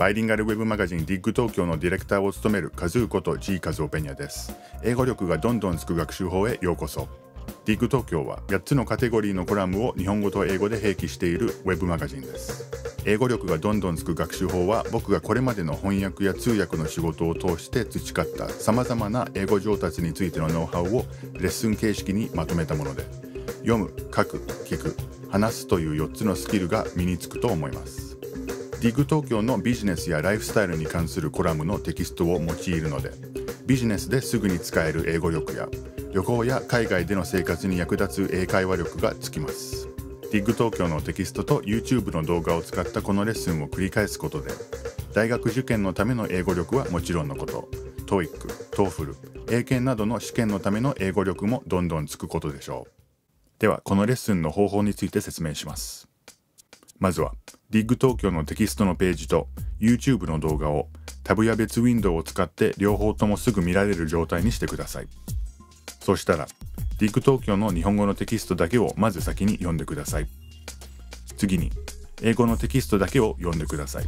バイリンガルウェブマガジンディッグ東京のディレクターを務めるカズーこと G カズオペニャです。英語力がどんどんつく学習法へようこそ。ディッグ東京は8つのカテゴリーのコラムを日本語と英語で併記しているウェブマガジンです。英語力がどんどんつく学習法は僕がこれまでの翻訳や通訳の仕事を通して培ったさまざまな英語上達についてのノウハウをレッスン形式にまとめたもので読む書く聞く話すという4つのスキルが身につくと思います。ディグ東京のビジネスやライフスタイルに関するコラムのテキストを用いるのでビジネスですぐに使える英語力や旅行や海外での生活に役立つ英会話力がつきます。ディグ東京のテキストと YouTube の動画を使ったこのレッスンを繰り返すことで大学受験のための英語力はもちろんのこと TOEIC、TOEFL、英検などの試験のための英語力もどんどんつくことでしょう。ではこのレッスンの方法について説明します。まずは DIG 東京のテキストのページと YouTube の動画をタブや別ウィンドウを使って両方ともすぐ見られる状態にしてください。そしたら DIG 東京の日本語のテキストだけをまず先に読んでください。次に英語のテキストだけを読んでください。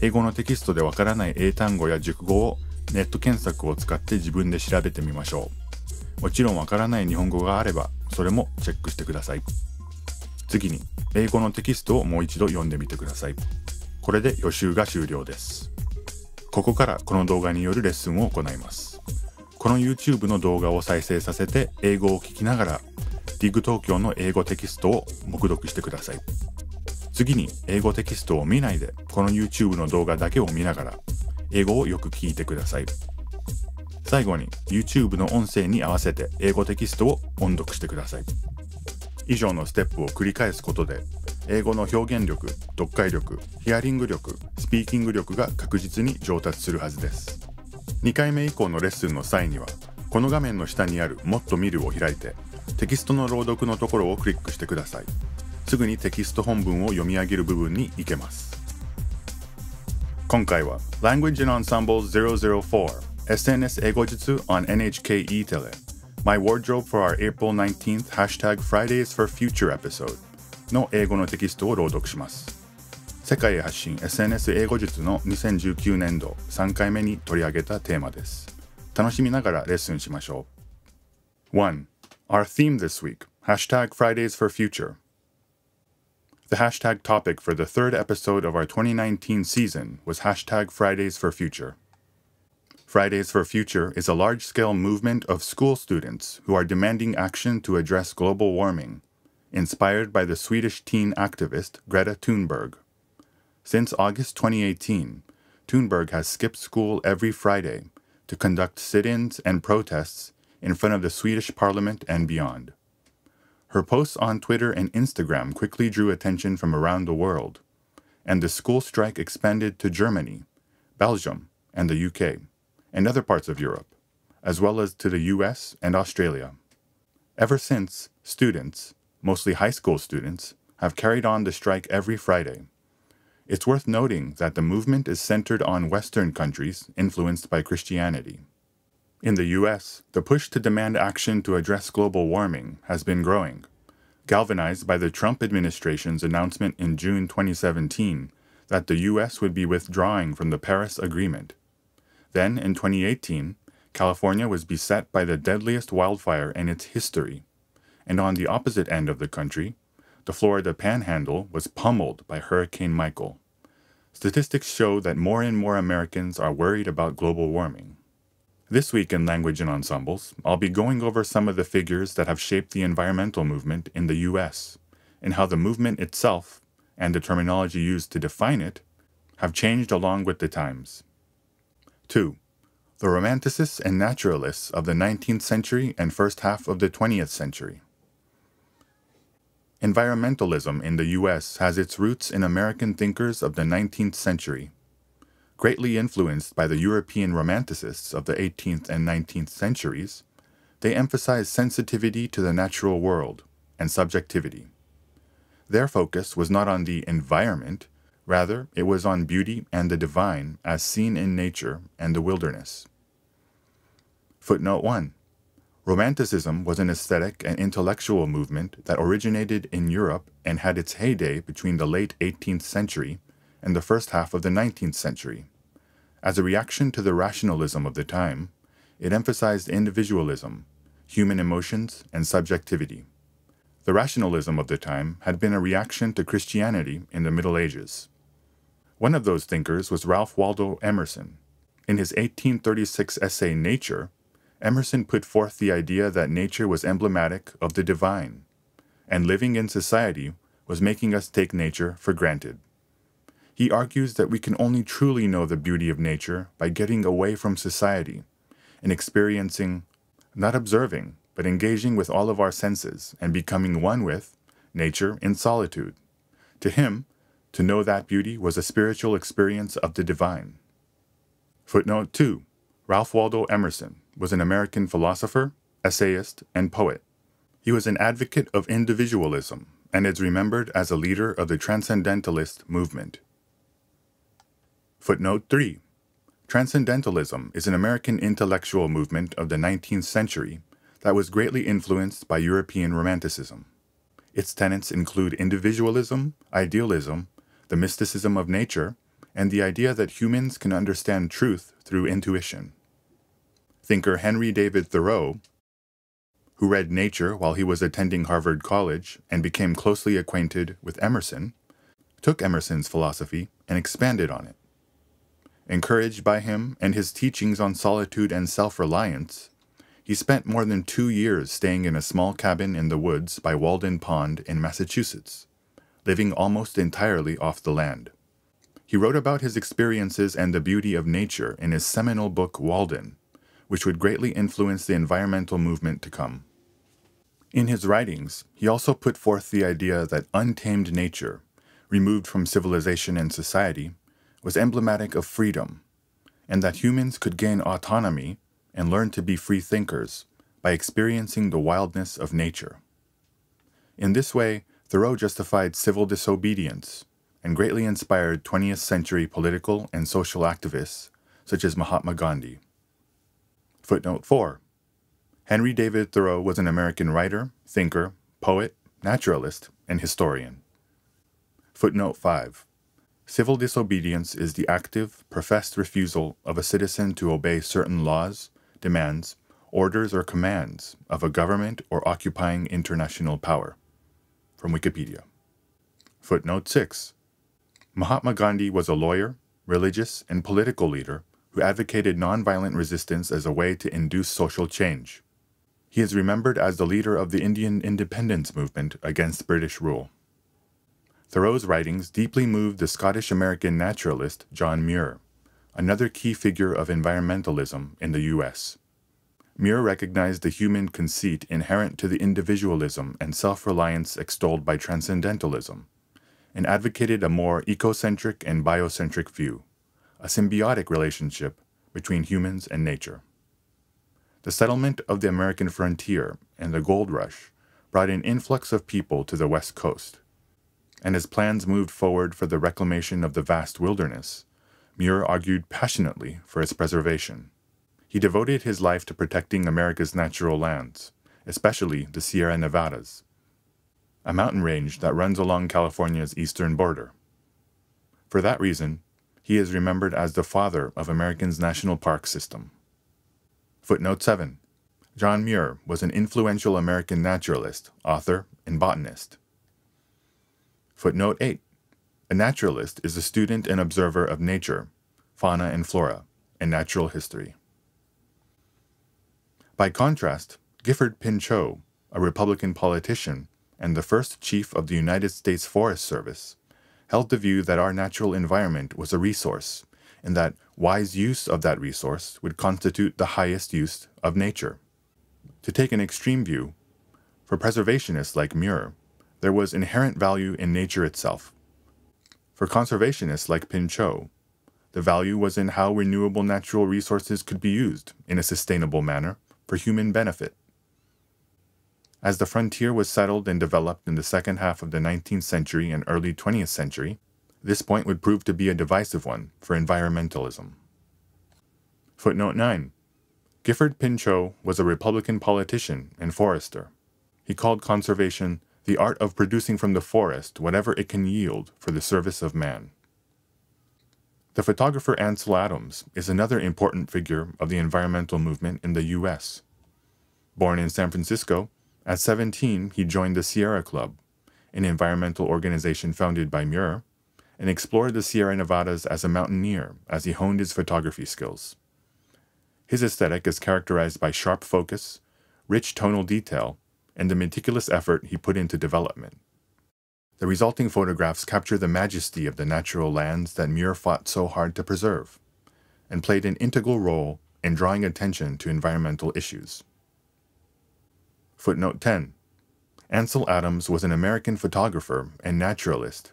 英語のテキストでわからない英単語や熟語をネット検索を使って自分で調べてみましょう。もちろんわからない日本語があればそれもチェックしてください。次に英語のテキストをもう一度読んでみてください。これで予習が終了です。ここからこの動画によるレッスンを行います。この YouTube の動画を再生させて英語を聞きながら DIG 東京の英語テキストを黙読してください。次に英語テキストを見ないでこの YouTube の動画だけを見ながら英語をよく聞いてください。最後に YouTube の音声に合わせて英語テキストを音読してください。以上のステップを繰り返すことで英語の表現力、読解力、ヒアリング力、スピーキング力が確実に上達するはずです。2回目以降のレッスンの際にはこの画面の下にあるもっと見るを開いてテキストの朗読のところをクリックしてください。すぐにテキスト本文を読み上げる部分に行けます。今回は Language and Ensemble 004 SNS 英語術 on NHK e テレ My wardrobe for our April 19th hashtag Fridays for Future episode の英語のテキストを朗読します。世界へ発信 SNS 英語術の2019年度3回目に取り上げたテーマです。楽しみながらレッスンしましょう。1. Our theme this week hashtag Fridays for Future The hashtag topic for the third episode of our 2019 season was hashtag Fridays for Future. Fridays for Future is a large scale movement of school students who are demanding action to address global warming, inspired by the Swedish teen activist Greta Thunberg. Since August 2018, Thunberg has skipped school every Friday to conduct sit ins and protests in front of the Swedish parliament and beyond. Her posts on Twitter and Instagram quickly drew attention from around the world, and the school strike expanded to Germany, Belgium, and the UK and other parts of Europe, as well as to the US and Australia. Ever since, students, mostly high school students, have carried on the strike every Friday. It's worth noting that the movement is centered on Western countries influenced by Christianity. In the US, the push to demand action to address global warming has been growing, galvanized by the Trump administration's announcement in June 2017 that the US would be withdrawing from the Paris Agreement then, in 2018, California was beset by the deadliest wildfire in its history. And on the opposite end of the country, the Florida panhandle was pummeled by Hurricane Michael. Statistics show that more and more Americans are worried about global warming. This week in Language and Ensembles, I'll be going over some of the figures that have shaped the environmental movement in the US, and how the movement itself, and the terminology used to define it, have changed along with the times. 2. The Romanticists and Naturalists of the 19th century and first half of the 20th century. Environmentalism in the U.S. has its roots in American thinkers of the 19th century. Greatly influenced by the European Romanticists of the 18th and 19th centuries, they emphasized sensitivity to the natural world and subjectivity. Their focus was not on the environment, Rather, it was on beauty and the divine as seen in nature and the wilderness. Footnote 1 Romanticism was an aesthetic and intellectual movement that originated in Europe and had its heyday between the late 18th century and the first half of the 19th century. As a reaction to the rationalism of the time, it emphasized individualism, human emotions, and subjectivity. The rationalism of the time had been a reaction to Christianity in the Middle Ages. One of those thinkers was Ralph Waldo Emerson. In his 1836 essay Nature, Emerson put forth the idea that nature was emblematic of the divine, and living in society was making us take nature for granted. He argues that we can only truly know the beauty of nature by getting away from society and experiencing, not observing, but engaging with all of our senses and becoming one with nature in solitude. To him, to know that beauty was a spiritual experience of the divine. Footnote 2 Ralph Waldo Emerson was an American philosopher, essayist, and poet. He was an advocate of individualism and is remembered as a leader of the Transcendentalist movement. Footnote 3 Transcendentalism is an American intellectual movement of the 19th century that was greatly influenced by European Romanticism. Its tenets include individualism, idealism, the mysticism of nature, and the idea that humans can understand truth through intuition. Thinker Henry David Thoreau, who read Nature while he was attending Harvard College and became closely acquainted with Emerson, took Emerson's philosophy and expanded on it. Encouraged by him and his teachings on solitude and self reliance, he spent more than two years staying in a small cabin in the woods by Walden Pond in Massachusetts, living almost entirely off the land. He wrote about his experiences and the beauty of nature in his seminal book Walden, which would greatly influence the environmental movement to come. In his writings, he also put forth the idea that untamed nature, removed from civilization and society, was emblematic of freedom, and that humans could gain autonomy and learn to be free thinkers by experiencing the wildness of nature. In this way, Thoreau justified civil disobedience and greatly inspired 20th century political and social activists such as Mahatma Gandhi. Footnote 4 Henry David Thoreau was an American writer, thinker, poet, naturalist, and historian. Footnote 5 Civil disobedience is the active, professed refusal of a citizen to obey certain laws, demands, orders, or commands of a government or occupying international power. From Wikipedia. Footnote 6 Mahatma Gandhi was a lawyer, religious, and political leader who advocated nonviolent resistance as a way to induce social change. He is remembered as the leader of the Indian independence movement against British rule. Thoreau's writings deeply moved the Scottish American naturalist John Muir, another key figure of environmentalism in the U.S. Muir recognized the human conceit inherent to the individualism and self reliance extolled by transcendentalism, and advocated a more ecocentric and biocentric view, a symbiotic relationship between humans and nature. The settlement of the American frontier and the gold rush brought an influx of people to the West Coast, and as plans moved forward for the reclamation of the vast wilderness, Muir argued passionately for its preservation. He devoted his life to protecting America's natural lands, especially the Sierra Nevadas, a mountain range that runs along California's eastern border. For that reason, he is remembered as the father of America's national park system. Footnote 7. John Muir was an influential American naturalist, author, and botanist. Footnote 8. A naturalist is a student and observer of nature, fauna and flora, and natural history. By contrast, Gifford Pinchot, a Republican politician and the first chief of the United States Forest Service, held the view that our natural environment was a resource and that wise use of that resource would constitute the highest use of nature. To take an extreme view, for preservationists like Muir, there was inherent value in nature itself. For conservationists like Pinchot, the value was in how renewable natural resources could be used in a sustainable manner for human benefit. As the frontier was settled and developed in the second half of the 19th century and early 20th century, this point would prove to be a divisive one for environmentalism. Footnote 9. Gifford Pinchot was a Republican politician and forester. He called conservation the art of producing from the forest whatever it can yield for the service of man. The photographer Ansel Adams is another important figure of the environmental movement in the U.S. Born in San Francisco, at 17 he joined the Sierra Club, an environmental organization founded by Muir, and explored the Sierra Nevadas as a mountaineer as he honed his photography skills. His aesthetic is characterized by sharp focus, rich tonal detail, and the meticulous effort he put into development. The resulting photographs capture the majesty of the natural lands that Muir fought so hard to preserve, and played an integral role in drawing attention to environmental issues. Footnote 10 Ansel Adams was an American photographer and naturalist.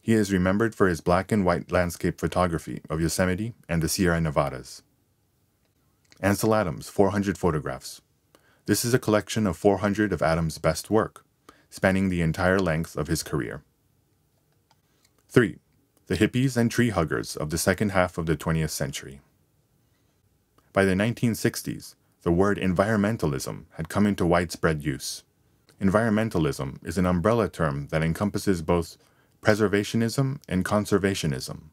He is remembered for his black and white landscape photography of Yosemite and the Sierra Nevadas. Ansel Adams, 400 photographs. This is a collection of 400 of Adams' best work spanning the entire length of his career. 3. The hippies and tree huggers of the second half of the 20th century. By the 1960s, the word environmentalism had come into widespread use. Environmentalism is an umbrella term that encompasses both preservationism and conservationism.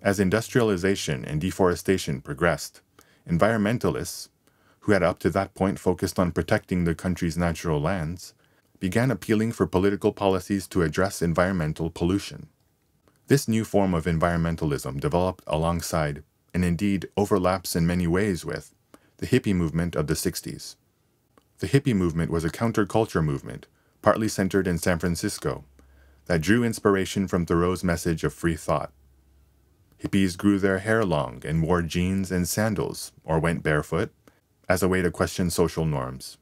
As industrialization and deforestation progressed, environmentalists, who had up to that point focused on protecting the country's natural lands, began appealing for political policies to address environmental pollution. This new form of environmentalism developed alongside, and indeed overlaps in many ways with, the hippie movement of the 60s. The hippie movement was a counterculture movement, partly centered in San Francisco, that drew inspiration from Thoreau's message of free thought. Hippies grew their hair long and wore jeans and sandals, or went barefoot, as a way to question social norms.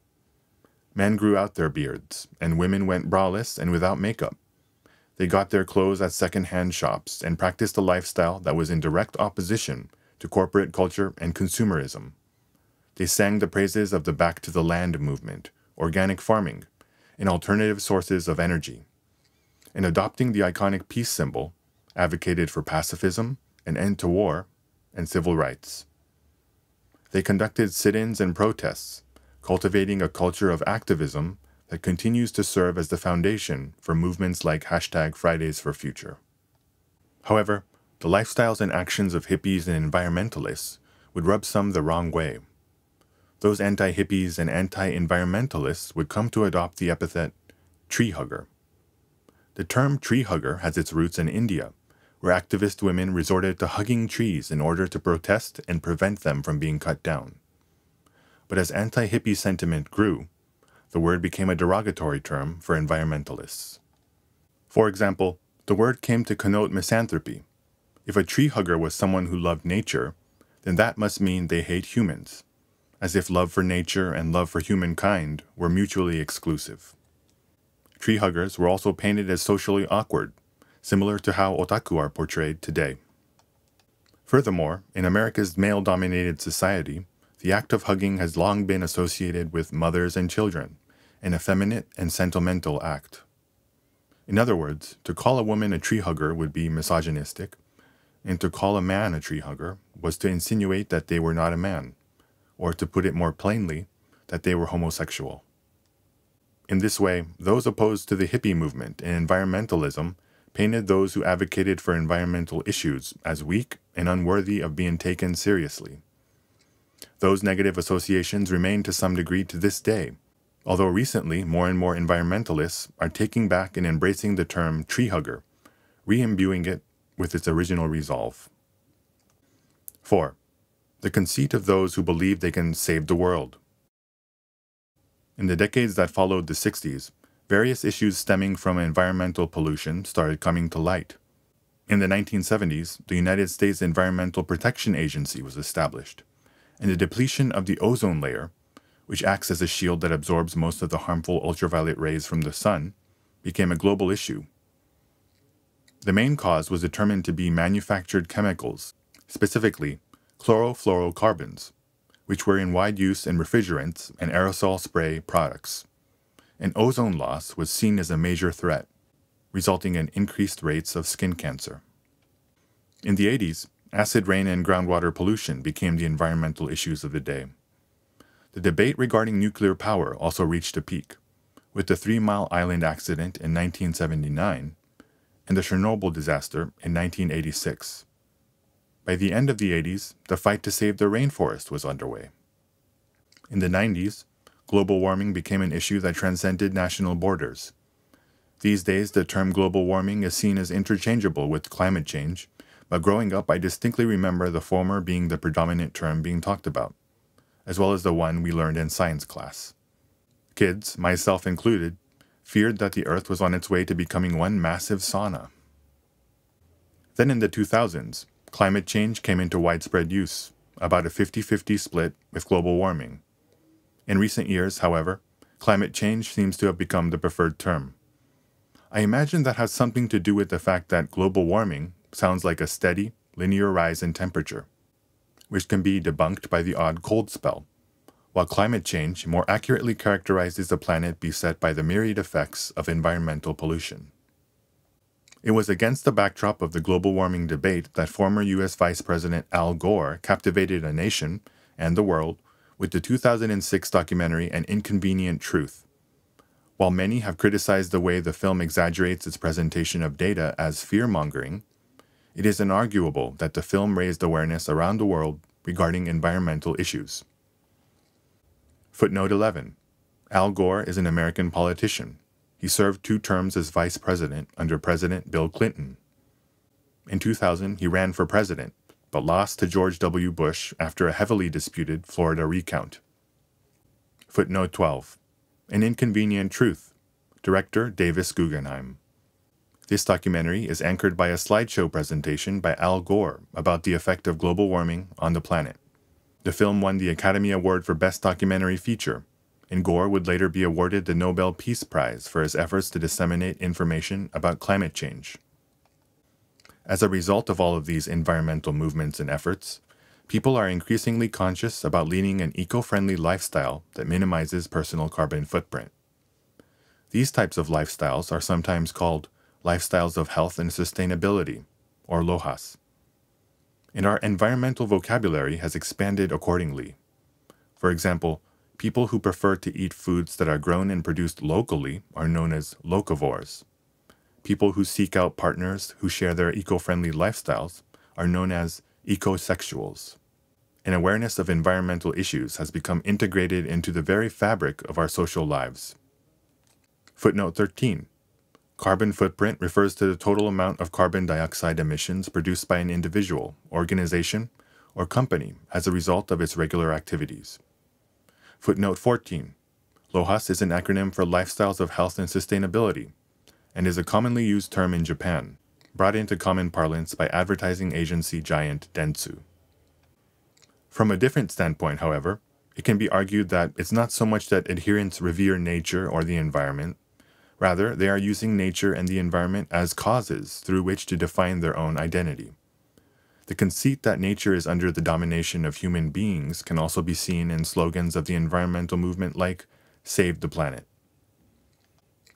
Men grew out their beards, and women went braless and without makeup. They got their clothes at second-hand shops and practiced a lifestyle that was in direct opposition to corporate culture and consumerism. They sang the praises of the Back to the Land movement, organic farming, and alternative sources of energy. In adopting the iconic peace symbol, advocated for pacifism, an end to war, and civil rights. They conducted sit-ins and protests, cultivating a culture of activism that continues to serve as the foundation for movements like hashtag Fridays for Future. However, the lifestyles and actions of hippies and environmentalists would rub some the wrong way. Those anti-hippies and anti-environmentalists would come to adopt the epithet tree hugger. The term tree hugger has its roots in India, where activist women resorted to hugging trees in order to protest and prevent them from being cut down but as anti-hippie sentiment grew, the word became a derogatory term for environmentalists. For example, the word came to connote misanthropy. If a tree hugger was someone who loved nature, then that must mean they hate humans, as if love for nature and love for humankind were mutually exclusive. Tree huggers were also painted as socially awkward, similar to how otaku are portrayed today. Furthermore, in America's male-dominated society, the act of hugging has long been associated with mothers and children, an effeminate and sentimental act. In other words, to call a woman a tree hugger would be misogynistic, and to call a man a tree hugger was to insinuate that they were not a man, or to put it more plainly, that they were homosexual. In this way, those opposed to the hippie movement and environmentalism painted those who advocated for environmental issues as weak and unworthy of being taken seriously. Those negative associations remain to some degree to this day, although recently more and more environmentalists are taking back and embracing the term tree hugger, re-imbuing it with its original resolve. 4. The conceit of those who believe they can save the world. In the decades that followed the 60s, various issues stemming from environmental pollution started coming to light. In the 1970s, the United States Environmental Protection Agency was established and the depletion of the ozone layer, which acts as a shield that absorbs most of the harmful ultraviolet rays from the sun, became a global issue. The main cause was determined to be manufactured chemicals, specifically chlorofluorocarbons, which were in wide use in refrigerants and aerosol spray products. And ozone loss was seen as a major threat, resulting in increased rates of skin cancer. In the 80s, Acid rain and groundwater pollution became the environmental issues of the day. The debate regarding nuclear power also reached a peak, with the Three Mile Island accident in 1979 and the Chernobyl disaster in 1986. By the end of the 80s, the fight to save the rainforest was underway. In the 90s, global warming became an issue that transcended national borders. These days, the term global warming is seen as interchangeable with climate change, but growing up, I distinctly remember the former being the predominant term being talked about, as well as the one we learned in science class. Kids, myself included, feared that the Earth was on its way to becoming one massive sauna. Then in the 2000s, climate change came into widespread use, about a 50 50 split with global warming. In recent years, however, climate change seems to have become the preferred term. I imagine that has something to do with the fact that global warming sounds like a steady, linear rise in temperature, which can be debunked by the odd cold spell, while climate change more accurately characterizes a planet beset by the myriad effects of environmental pollution. It was against the backdrop of the global warming debate that former U.S. Vice President Al Gore captivated a nation and the world with the 2006 documentary An Inconvenient Truth. While many have criticized the way the film exaggerates its presentation of data as fear mongering, it is inarguable that the film raised awareness around the world regarding environmental issues. Footnote 11 Al Gore is an American politician he served two terms as vice president under President Bill Clinton. In 2000, he ran for president, but lost to George W. Bush after a heavily disputed Florida recount. Footnote 12 An Inconvenient Truth, Director Davis Guggenheim. This documentary is anchored by a slideshow presentation by Al Gore about the effect of global warming on the planet. The film won the Academy Award for Best Documentary Feature and Gore would later be awarded the Nobel Peace Prize for his efforts to disseminate information about climate change. As a result of all of these environmental movements and efforts, people are increasingly conscious about leading an eco friendly lifestyle that minimizes personal carbon footprint. These types of lifestyles are sometimes called lifestyles of health and sustainability, or LOHAS. And our environmental vocabulary has expanded accordingly. For example, People who prefer to eat foods that are grown and produced locally are known as locavores. People who seek out partners who share their eco friendly lifestyles are known as ecosexuals. An awareness of environmental issues has become integrated into the very fabric of our social lives. Footnote 13 Carbon footprint refers to the total amount of carbon dioxide emissions produced by an individual, organization, or company as a result of its regular activities. Footnote 14. LOHAS is an acronym for Lifestyles of Health and Sustainability and is a commonly used term in Japan, brought into common parlance by advertising agency giant Dentsu. From a different standpoint, however, it can be argued that it's not so much that adherents revere nature or the environment, rather, they are using nature and the environment as causes through which to define their own identity. The conceit that nature is under the domination of human beings can also be seen in slogans of the environmental movement like Save the Planet.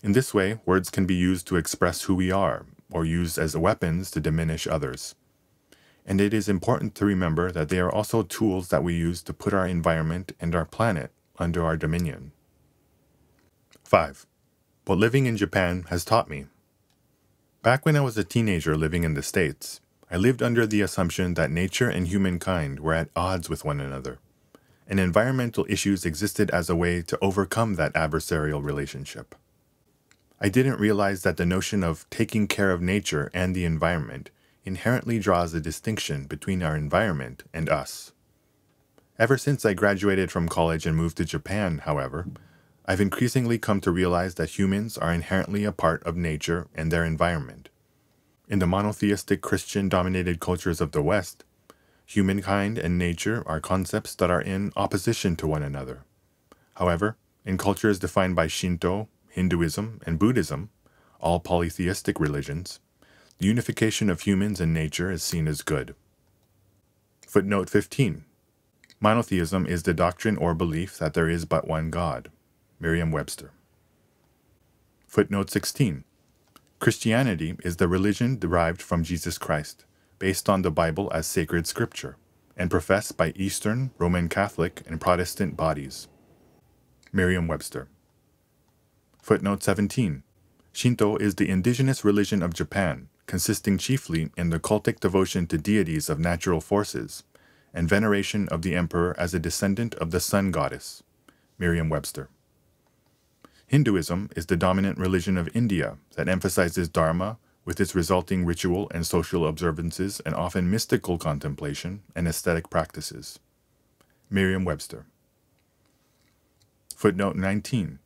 In this way, words can be used to express who we are, or used as weapons to diminish others. And it is important to remember that they are also tools that we use to put our environment and our planet under our dominion. 5. What living in Japan has taught me. Back when I was a teenager living in the States, I lived under the assumption that nature and humankind were at odds with one another, and environmental issues existed as a way to overcome that adversarial relationship. I didn't realize that the notion of taking care of nature and the environment inherently draws a distinction between our environment and us. Ever since I graduated from college and moved to Japan, however, I've increasingly come to realize that humans are inherently a part of nature and their environment. In the monotheistic Christian dominated cultures of the West, humankind and nature are concepts that are in opposition to one another. However, in cultures defined by Shinto, Hinduism, and Buddhism, all polytheistic religions, the unification of humans and nature is seen as good. Footnote 15 Monotheism is the doctrine or belief that there is but one God. Merriam Webster. Footnote 16 Christianity is the religion derived from Jesus Christ, based on the Bible as sacred scripture, and professed by Eastern, Roman Catholic, and Protestant bodies. Merriam Webster. Footnote 17. Shinto is the indigenous religion of Japan, consisting chiefly in the cultic devotion to deities of natural forces and veneration of the emperor as a descendant of the sun goddess. Merriam Webster. Hinduism is the dominant religion of India that emphasizes Dharma with its resulting ritual and social observances and often mystical contemplation and aesthetic practices. Merriam Webster. Footnote 19.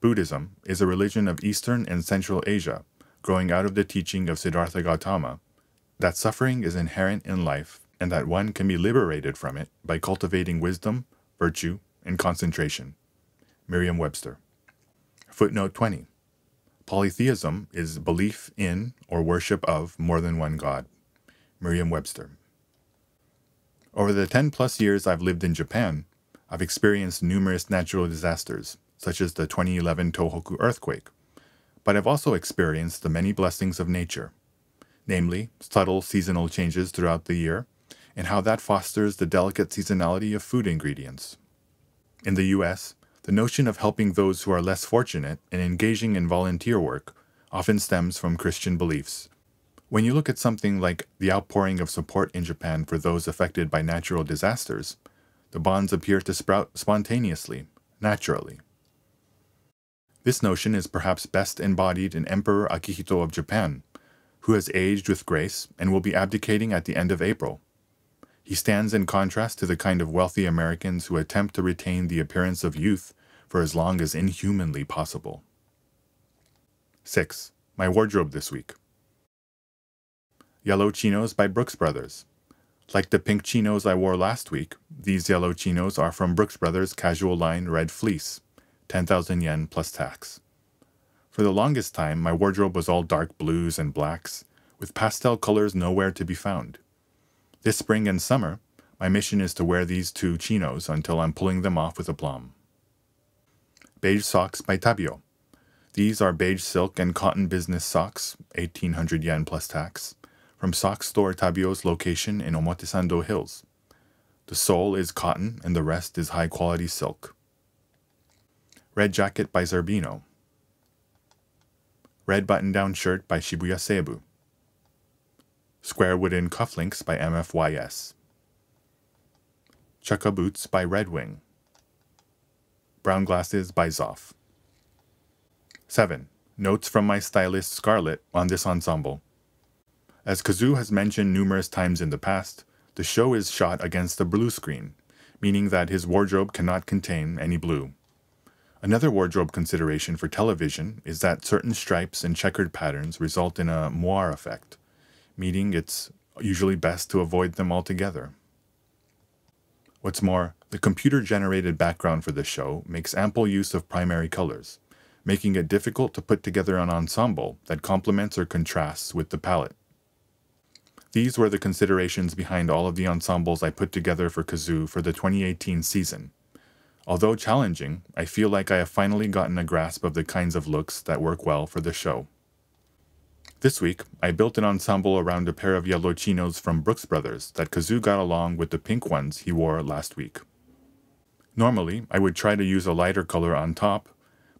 Buddhism is a religion of Eastern and Central Asia, growing out of the teaching of Siddhartha Gautama, that suffering is inherent in life and that one can be liberated from it by cultivating wisdom, virtue, and concentration. Merriam Webster. Footnote 20. Polytheism is belief in or worship of more than one God. Merriam Webster. Over the 10 plus years I've lived in Japan, I've experienced numerous natural disasters, such as the 2011 Tohoku earthquake, but I've also experienced the many blessings of nature, namely subtle seasonal changes throughout the year, and how that fosters the delicate seasonality of food ingredients. In the US, the notion of helping those who are less fortunate and engaging in volunteer work often stems from Christian beliefs. When you look at something like the outpouring of support in Japan for those affected by natural disasters, the bonds appear to sprout spontaneously, naturally. This notion is perhaps best embodied in Emperor Akihito of Japan, who has aged with grace and will be abdicating at the end of April. He stands in contrast to the kind of wealthy Americans who attempt to retain the appearance of youth for as long as inhumanly possible. 6. My wardrobe this week. Yellow chinos by Brooks Brothers. Like the pink chinos I wore last week, these yellow chinos are from Brooks Brothers casual line red fleece, 10,000 yen plus tax. For the longest time, my wardrobe was all dark blues and blacks, with pastel colors nowhere to be found. This spring and summer, my mission is to wear these two chinos until I'm pulling them off with aplomb. Beige Socks by Tabio. These are beige silk and cotton business socks, 1800 yen plus tax, from sock store Tabio's location in Omotesando Hills. The sole is cotton and the rest is high quality silk. Red Jacket by Zerbino. Red button down shirt by Shibuya Seibu. Square wooden cufflinks by MFYS. Chukka boots by Red Wing. Brown Glasses by Zoff. 7. Notes from my stylist Scarlett on this ensemble. As Kazoo has mentioned numerous times in the past, the show is shot against a blue screen, meaning that his wardrobe cannot contain any blue. Another wardrobe consideration for television is that certain stripes and checkered patterns result in a moire effect, meaning it's usually best to avoid them altogether. What's more, the computer-generated background for the show makes ample use of primary colors, making it difficult to put together an ensemble that complements or contrasts with the palette. These were the considerations behind all of the ensembles I put together for Kazoo for the 2018 season. Although challenging, I feel like I have finally gotten a grasp of the kinds of looks that work well for the show. This week, I built an ensemble around a pair of yellow chinos from Brooks Brothers that Kazoo got along with the pink ones he wore last week. Normally, I would try to use a lighter color on top,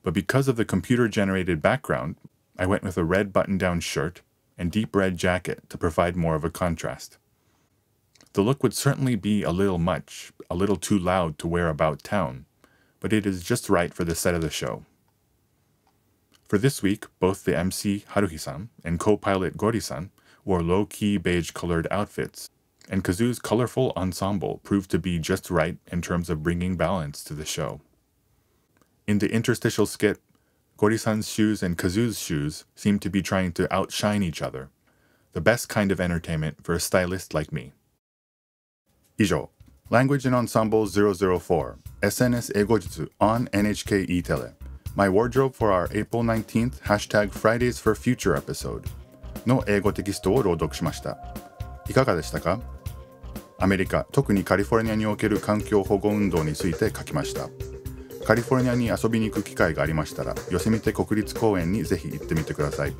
but because of the computer-generated background, I went with a red button-down shirt and deep red jacket to provide more of a contrast. The look would certainly be a little much, a little too loud to wear about town, but it is just right for the set of the show. For this week, both the MC Haruhi-san and co-pilot Gori-san wore low-key beige-colored outfits, and Kazoo's colorful ensemble proved to be just right in terms of bringing balance to the show. In the interstitial skit, Gori-san's shoes and Kazoo's shoes seem to be trying to outshine each other, the best kind of entertainment for a stylist like me. 以上、Language and Ensemble 004 SNS 英語術 on NHK E テレ My wardrobe for our April 19th hashtag Fridays for Future episode の英語テキストを朗読しました。いかがでしたか アメリカ、特にカリフォルニアにおける環境保護運動について書きました。カリフォルニアに遊びに行く機会がありましたら、ヨセミテ国立公園にぜひ行ってみてください。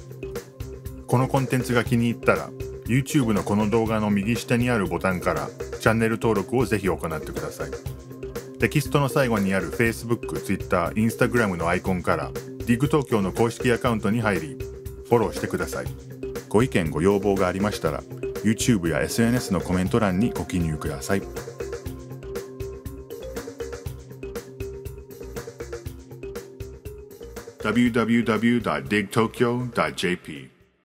このコンテンツが気に入ったら、YouTube のこの動画の右下にあるボタンからチャンネル登録をぜひ行ってください。テキストの最後にある Facebook、Twitter、Instagram のアイコンから DIG 東京の公式アカウントに入り、フォローしてください。ご意見ご要望がありましたら YouTube や SNS のコメント欄にご記入ください。www.digtokyo.jp